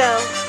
go.